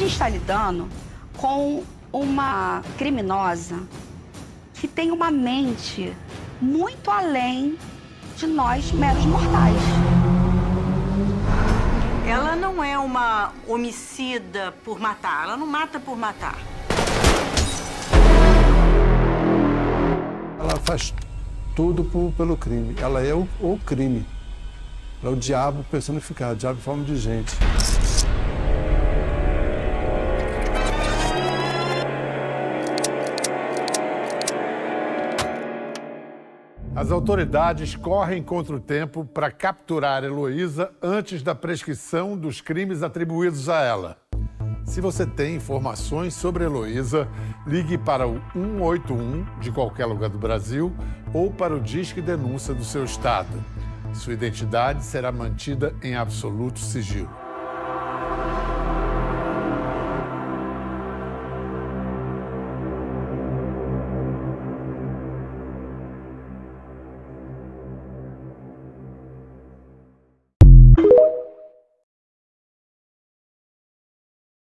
gente está lidando com uma criminosa que tem uma mente muito além de nós meros mortais. Ela não é uma homicida por matar, ela não mata por matar. Ela faz tudo por, pelo crime. Ela é o, o crime. Ela é o diabo personificado, o diabo em forma de gente. As autoridades correm contra o tempo para capturar Heloísa antes da prescrição dos crimes atribuídos a ela. Se você tem informações sobre Heloísa, ligue para o 181 de qualquer lugar do Brasil ou para o Disque Denúncia do seu estado. Sua identidade será mantida em absoluto sigilo.